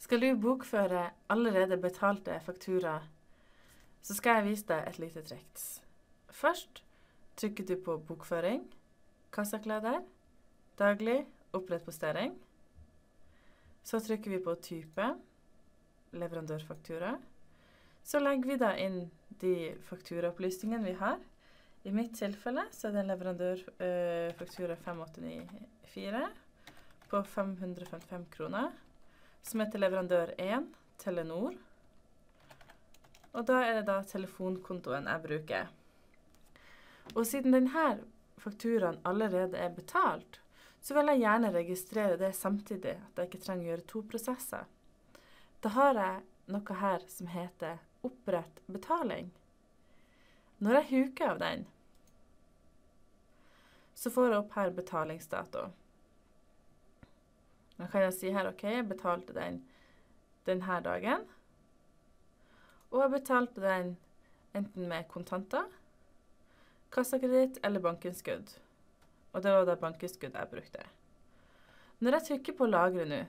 Skal du bokføre allerede betalte fakturaer, så skal jeg vise deg et lite triks. Først trykker du på bokføring, kassakleder, daglig, opprett postering. Så trykker vi på type, leverandørfaktura. Så legger vi da inn de fakturaopplysningene vi har. I mitt tilfelle så er det en leverandørfaktura uh, 5894 på 555 kroner, som heter leverandør 1, Telenor. Og da er det da telefonkontoen jeg bruker. Og siden denne fakturaen allerede er betalt, så vil jeg gjerne registrere det samtidig, at jeg ikke trenger å gjøre to prosesser. Da har jeg noe her som heter opprett betaling. Når jeg huker av den, så får jeg opp her betalingsdato. Da kan jeg si her OK, jeg betalte den denne dagen. Og jeg betalte den enten med kontanter, kassakreditt eller bankinnskudd. Og det var da bankinnskudd jeg brukte. Når jeg trykker på 'lagre' nå,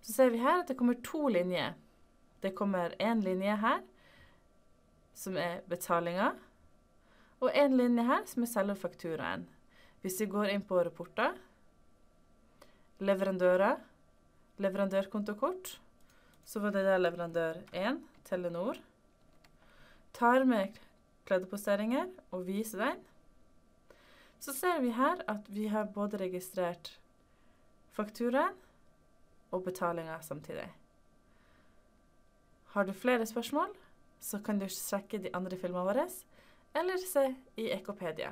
så ser vi her at det kommer to linjer. Det kommer én linje her, som er betalinga, og én linje her, som er selve fakturaen. Hvis vi går inn på rapporter, leverandører, leverandørkontokort, så var det der leverandør 1, Telenor. Tar med kleddeposteringer og viser den. Så ser vi her at vi har både registrert fakturaen og betalinga samtidig. Har du flere spørsmål, så kan du sjekke de andre filmene våre, eller se i Ekopedia.